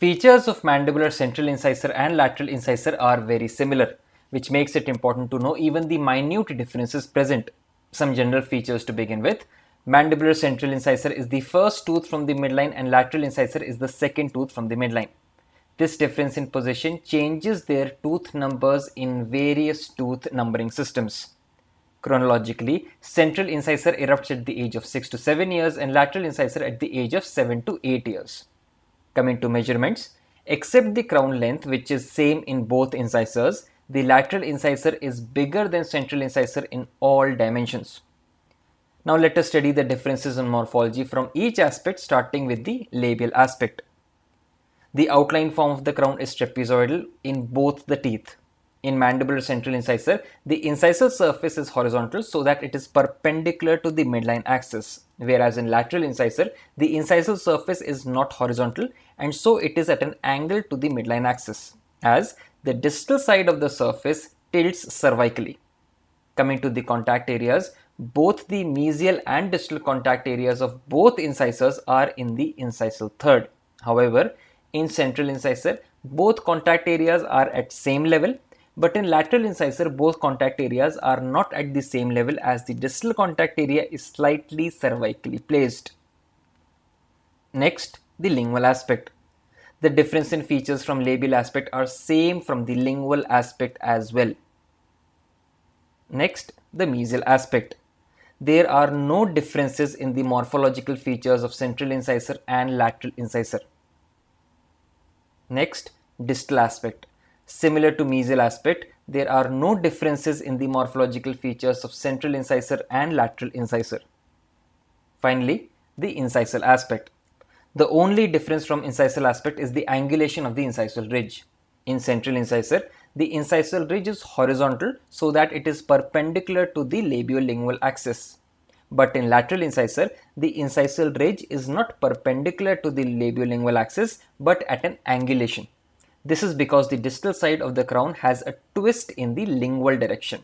Features of mandibular central incisor and lateral incisor are very similar, which makes it important to know even the minute differences present. Some general features to begin with. Mandibular central incisor is the first tooth from the midline and lateral incisor is the second tooth from the midline. This difference in position changes their tooth numbers in various tooth numbering systems. Chronologically, central incisor erupts at the age of 6 to 7 years and lateral incisor at the age of 7 to 8 years. Coming to measurements, except the crown length which is same in both incisors, the lateral incisor is bigger than central incisor in all dimensions. Now let us study the differences in morphology from each aspect starting with the labial aspect. The outline form of the crown is trapezoidal in both the teeth. In mandibular central incisor, the incisal surface is horizontal so that it is perpendicular to the midline axis, whereas in lateral incisor, the incisal surface is not horizontal and so it is at an angle to the midline axis, as the distal side of the surface tilts cervically. Coming to the contact areas, both the mesial and distal contact areas of both incisors are in the incisal third. However, in central incisor, both contact areas are at same level, but in lateral incisor, both contact areas are not at the same level as the distal contact area is slightly cervically placed. Next, the lingual aspect. The difference in features from labial aspect are same from the lingual aspect as well. Next, the mesial aspect there are no differences in the morphological features of central incisor and lateral incisor. Next, distal aspect. Similar to mesial aspect, there are no differences in the morphological features of central incisor and lateral incisor. Finally, the incisal aspect. The only difference from incisal aspect is the angulation of the incisal ridge. In central incisor, the incisal ridge is horizontal so that it is perpendicular to the labiolingual axis. But in lateral incisor, the incisal ridge is not perpendicular to the labiolingual axis but at an angulation. This is because the distal side of the crown has a twist in the lingual direction.